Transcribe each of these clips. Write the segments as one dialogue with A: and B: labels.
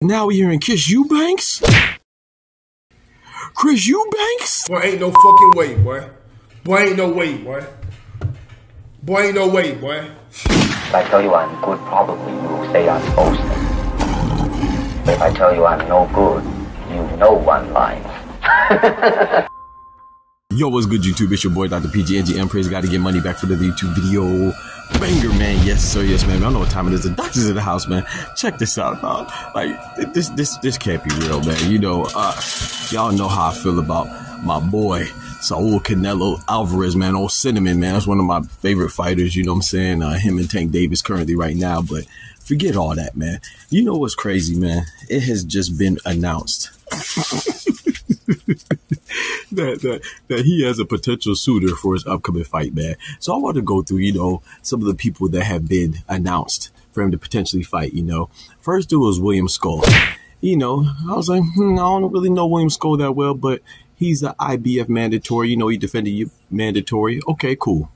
A: Now we hearing Chris Eubanks? Chris Eubanks?
B: Boy, ain't no fucking way, boy. Boy, ain't no way, boy. Boy, ain't no way, boy.
C: If I tell you I'm good, probably you will say I'm boasting. But if I tell you I'm no good, you know one line.
A: Yo, what's good, YouTube? It's your boy, Dr. PG Empress. Got to get money back for the YouTube video. Banger, man. Yes, sir. Yes, man. I know what time it is. The doctor's in the house, man. Check this out, dog. Like, this, this, this can't be real, man. You know, uh, y'all know how I feel about my boy, Saul Canelo Alvarez, man. Old Cinnamon, man. That's one of my favorite fighters. You know what I'm saying? Uh, him and Tank Davis currently right now, but forget all that, man. You know what's crazy, man? It has just been announced. that, that that he has a potential suitor for his upcoming fight, man. So I want to go through, you know, some of the people that have been announced for him to potentially fight. You know, first it was William Scull. You know, I was like, hmm, I don't really know William Scull that well, but he's the IBF mandatory. You know, he defended you mandatory. Okay, cool.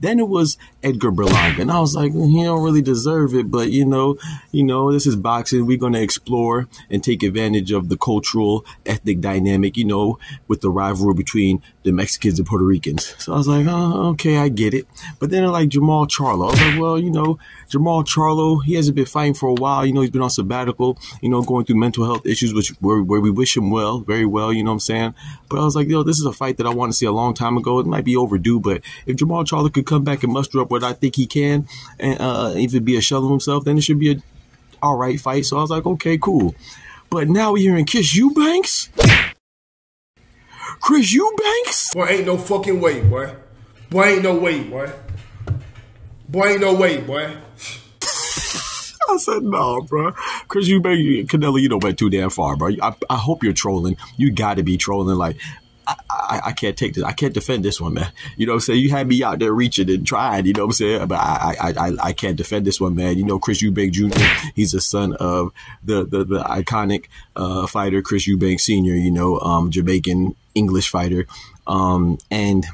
A: Then it was Edgar Berlanga, and I was like, he don't really deserve it, but you know, you know, this is boxing. We're going to explore and take advantage of the cultural, ethnic dynamic, you know, with the rivalry between the Mexicans and Puerto Ricans. So I was like, oh, okay, I get it. But then I like Jermall Charlo, I was like, well, you know, Jermall Charlo, he hasn't been fighting for a while. You know, he's been on sabbatical, you know, going through mental health issues, which where, where we wish him well, very well, you know what I'm saying? But I was like, yo, this is a fight that I want to see a long time ago. It might be overdue, but if Jermall Charlo could come back and muster up what I think he can, and uh, even be a shell of himself, then it should be a all right fight. So I was like, okay, cool. But now we're hearing Chris Eubanks. Chris Eubanks?
B: Boy, ain't no fucking way, boy. Boy, ain't no way, boy. Boy, ain't no way, boy.
A: I said, no, bro. Chris Eubanks, Canelo, you don't went too damn far, bro. I, I hope you're trolling. You got to be trolling. Like, I, I, can't take this. I can't defend this one, man. You know what I'm saying? You had me out there reaching and trying, you know what I'm saying? But I, I, I, I can't defend this one, man. You know, Chris Eubanks Jr., he's the son of the, the, the iconic, uh, fighter, Chris Eubanks Sr., you know, um, Jamaican English fighter. Um, and,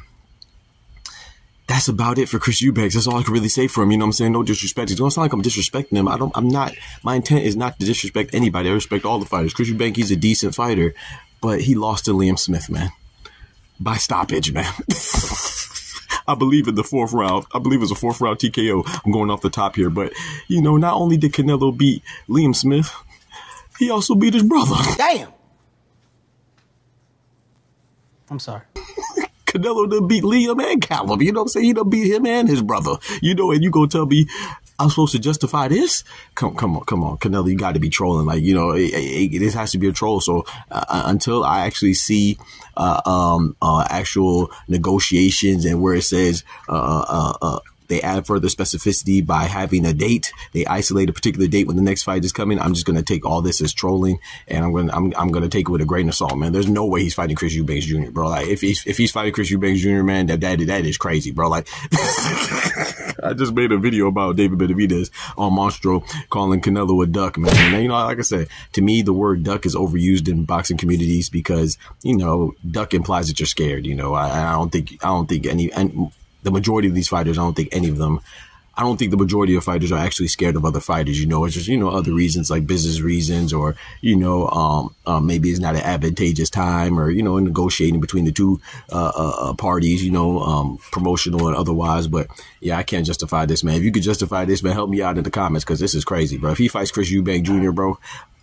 A: that's about it for Chris Eubanks. That's all I can really say for him. You know what I'm saying? No disrespect. It don't sound like I'm disrespecting him. I don't, I'm not, my intent is not to disrespect anybody. I respect all the fighters. Chris Eubanks, he's a decent fighter, but he lost to Liam Smith, man by stoppage, man. I believe in the fourth round. I believe it's a fourth round TKO. I'm going off the top here, but you know, not only did Canelo beat Liam Smith, he also beat his brother.
D: Damn. I'm sorry.
A: Canelo done beat Liam and Callum. You know what I'm saying? He done beat him and his brother. You know, and you gonna tell me I'm supposed to justify this? Come, come on, come on, Canelo, you got to be trolling. Like, you know, it, it, this has to be a troll. So uh, uh, until I actually see uh, um, uh, actual negotiations and where it says uh, uh, they add further specificity by having a date. They isolate a particular date when the next fight is coming. I'm just going to take all this as trolling, and I'm going to I'm, I'm to take it with a grain of salt, man. There's no way he's fighting Chris Eubanks Jr., bro. Like if he's if he's fighting Chris Eubanks Jr., man, that that, that is crazy, bro. Like I just made a video about David Benavidez um, on Monstro calling Canelo a duck, man. And, you know, like I said, to me, the word duck is overused in boxing communities because you know, duck implies that you're scared. You know, I, I don't think I don't think any and the majority of these fighters, I don't think any of them, I don't think the majority of fighters are actually scared of other fighters. You know, it's just, you know, other reasons like business reasons or, you know, um, um, maybe it's not an advantageous time or, you know, negotiating between the two, uh, uh, uh, parties, you know, um, promotional and otherwise. But yeah, I can't justify this, man. If you could justify this, man, help me out in the comments because this is crazy, bro. If he fights Chris Eubank Jr., bro,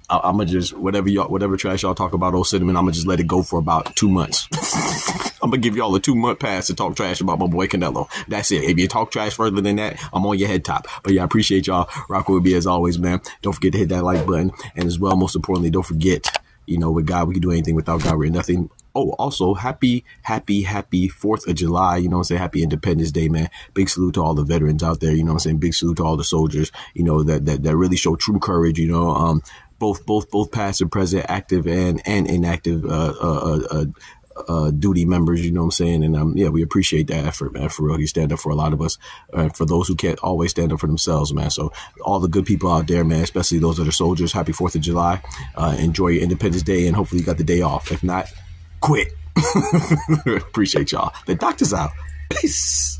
A: I- am gonna just whatever y'all whatever trash y'all talk about old cinnamon. I'm gonna just let it go for about two months. I'm gonna give y'all a two month pass to talk trash about my boy Canelo. That's it. If you talk trash further than that, I'm on your head top. But yeah, I appreciate y'all Rock with me as always, man. Don't forget to hit that like button, and as well, most importantly, don't forget. You know, with God, we can do anything. Without God, we're nothing. Oh, also, happy, happy, happy 4th of July. You know I'm saying? Happy Independence Day, man. Big salute to all the veterans out there. You know I'm saying? Big salute to all the soldiers, you know, that, that, that really show true courage, you know, um, both both both past and present, active and and inactive uh, uh, uh, uh, duty members. You know what I'm saying? And um, yeah, we appreciate that effort, man. For real, you stand up for a lot of us. Uh, for those who can't always stand up for themselves, man. So all the good people out there, man, especially those that are soldiers. Happy Fourth of July. Uh, enjoy your Independence Day, and hopefully you got the day off. If not, quit. appreciate y'all. The doctor's out. Peace.